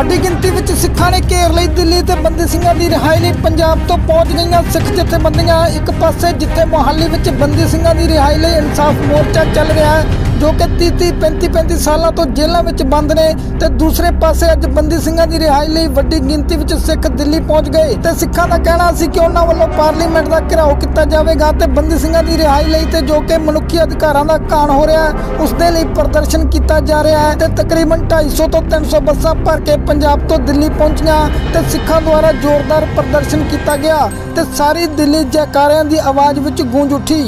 ਵੱਡੀ ਗਿਣਤੀ ਵਿੱਚ ਸਿੱਖਾਂ ਨੇ ਘੇਰ ਲਈ ਦਿੱਲੀ ਤੇ ਬੰਦੀ ਸਿੰਘਾਂ ਦੀ ਰਿਹਾਈ ਲਈ ਪੰਜਾਬ ਤੋਂ ਪਹੁੰਚ ਗਈਆਂ ਸਿੱਖ ਜਥੇਬੰਦੀਆਂ। ਇੱਕ ਪਾਸੇ ਜਿੱਥੇ ਮੋਹਾਲੀ ਵਿੱਚ ਬੰਦੀ ਸਿੰਘਾਂ ਦੀ ਰਿਹਾਈ ਲਈ ਇਨਸਾਫ ਮੋਰਚਾ ਚੱਲ ਰਿਹਾ ਹੈ ਜੋ ਕਿ 30 30 35 35 ਸਾਲਾਂ ਤੋਂ ਜੇਲ੍ਹਾਂ ਵਿੱਚ ਬੰਦ ਨੇ ਤੇ ਦੂਸਰੇ ਪਾਸੇ ਅੱਜ ਬੰਦੀ ਸਿੰਘਾਂ ਦੀ ਰਿਹਾਈ ਲਈ ਵੱਡੀ ਗਿਣਤੀ ਵਿੱਚ ਸਿੱਖ ਦਿੱਲੀ ਪਹੁੰਚ ਗਏ। ਤੇ ਸਿੱਖਾਂ ਦਾ ਕਹਿਣਾ ਸੀ ਕਿ ਉਹਨਾਂ ਵੱਲੋਂ ਪਾਰਲੀਮੈਂਟ ਦਾ ਘਿਰਾਓ ਕੀਤਾ ਜਾਵੇਗਾ ਤੇ ਬੰਦੀ ਸਿੰਘਾਂ ਦੀ ਰਿਹਾਈ ਲਈ ਤੇ ਜੋ ਕਿ ਮਨੁੱਖੀ ਅਧਿਕਾਰਾਂ ਦਾ ਘਾਣ ਹੋ ਰਿਹਾ ਹੈ ਉਸ ਦੇ ਲਈ ਪ੍ਰਦਰਸ਼ਨ ਕੀਤਾ ਜਾ ਰਿਹਾ ਹੈ ਤੇ ਤਕਰੀਬਨ 250 ਤੋਂ 300 ਬੱਸਾਂ ਭਰ ਕੇ ਪੰਜਾਬ ਤੋਂ ਦਿੱਲੀ ਪਹੁੰਚੀਆਂ ਤੇ ਸਿੱਖਾਂ ਦੁਆਰਾ ਜ਼ੋਰਦਾਰ ਪ੍ਰਦਰਸ਼ਨ ਕੀਤਾ ਗਿਆ ਤੇ ਸਾਰੀ ਦਿੱਲੀ ਜੈਕਾਰਿਆਂ ਦੀ ਆਵਾਜ਼ ਵਿੱਚ ਗੂੰਜ ਉੱਠੀ।